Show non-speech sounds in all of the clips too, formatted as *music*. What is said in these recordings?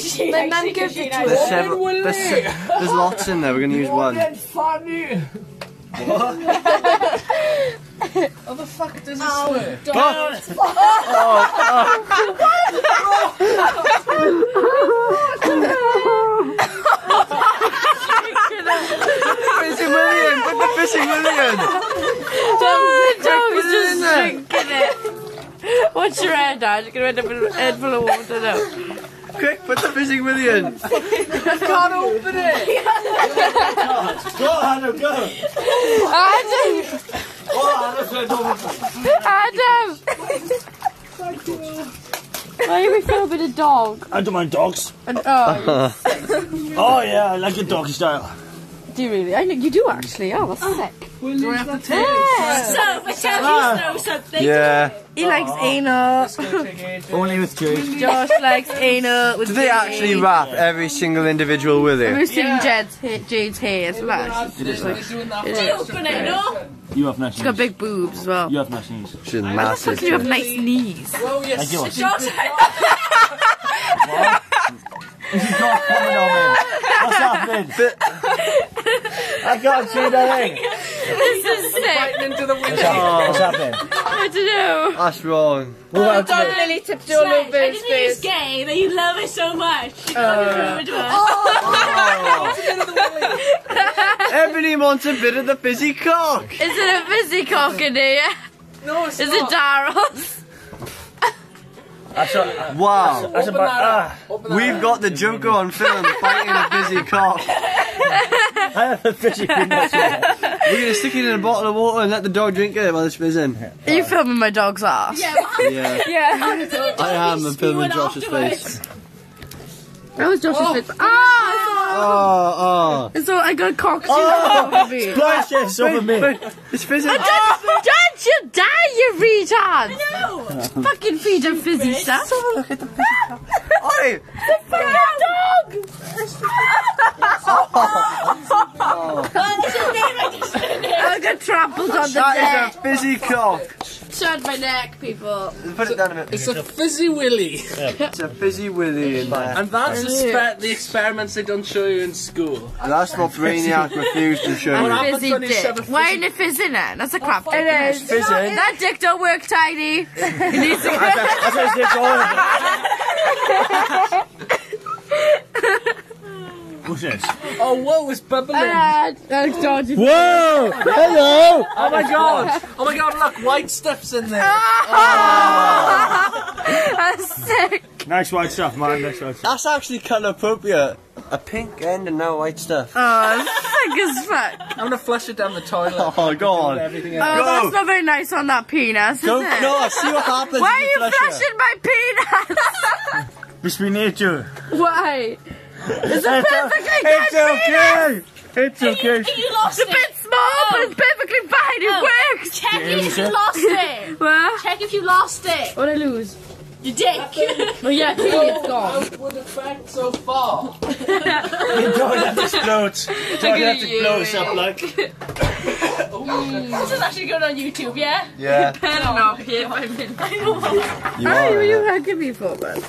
she Then likes Nan it 'cause gives it to There's her. several. There's, se- there's lots in there. We're gonna use *laughs* one. funny. What? *laughs* How the fuck does it oh, swear? Fishing William, put the fishing William. the dog is Put it in just there. drinking it. What's your head, Dad? You're going to end up with a head full of water now. Quick, put the fishing William. can't open it. Go, Adam, go. Adam! Oh, Adam, Adam! Why are we filming a dog? I don't mind dogs. And, oh, Oh, yeah, I like it doggy style. do you really? I know you do actually. Oh, that's sick. Do I have to take So, Mattel, you know something. Yeah. He likes anal. It's gonna take *laughs* ages. Only with Jake. Josh likes anal. With Do they actually wrap every single individual William? Have you seen Yeah. Jade's, ha- Jade's hair as well? They're doing that It for. Open it, no? You have nice knees. She's got knees. big boobs as well. You have nice knees. She's massive. You have nice knees. Oh, yes. Like yours. Josh, *laughs* Is he not coming on me? What's happening? I can't see nothing. This is sick. Biting into the window. What's happening? What's happening? I don't know. That's wrong. Move out to Dog the- Lily tipped all Slash, over I didn't know he was gay, that you love it so much. You Uh, love it so wants a bit of the fizzy cock. Is it a fizzy cock in here? No, it's Is not. it Daryl's? That's a, Wow. that's a Open bad. that Ah, up. Open that We've got the Joker on film biting a fizzy cock. I have a fishy penis. We're gonna stick it in a bottle of water and let the dog drink it while it's fizzing. Are you filming my dog's ass? Yeah, what Yeah. *laughs* Yeah. happened to the dog? I am. I'm filming Josh's afterwards. face. That was Josh's oh. face. Ah! Oh, I saw, I I got a cock oh. *laughs* over me. Splash this over me. oh. It's fizzing. Ah. Don't you die, you retard! No! Fucking feed him fizzy stuff. Look *laughs* Oi! Fucking dog! Oh, that's your name, I just said it. I got trampled on the That is neck. a fizzy cock. Turn my neck, people. Put it down a minute. It's a fizzy willy. It's a fizzy willy in there. And that's the, spe- the experiments they don't show you in school. That's what Brainiac refused to show A me. happens fizzy when you shove a dick. fizzy- Why ain't it fizzing then? That's a crap dick. It isn't Fizzing. That dick don't work, Tiny. He needs to That's what it's all *laughs* What's this? *laughs* Oh, whoa, it's bubbling. Ah, oh, God, Whoa! Hello! Oh my god! Oh my god, look, white stuff's in there. *laughs* That's sick. Nice white stuff, man. Nice white stuff. That's actually colour appropriate. A pink end and no white stuff. Oh, sick as fuck. I'm gonna flush it down the toilet. Oh, go on. Oh, else. that's not very nice on that penis, is Don't, it? no, see what happens. Why are you flush it. my penis? Between nature. *laughs* Why? It's a It's, perfectly good it's penis. okay! It's okay. You lost It's a bit small, but it's oh. perfectly fine. It Oh. works. Check if Yeah, you lost it. *laughs* What? Check if you lost it. What I lose? Your dick. Oh yeah, *laughs* clearly it's How gone. would affect so far? Enjoy that explodes. Enjoy at that you. explodes *laughs* up like. this is actually going on YouTube, yeah? Yeah, I don't. Here, five minutes. you Why are. were you yeah. hugging me for, man?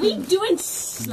We doing sl-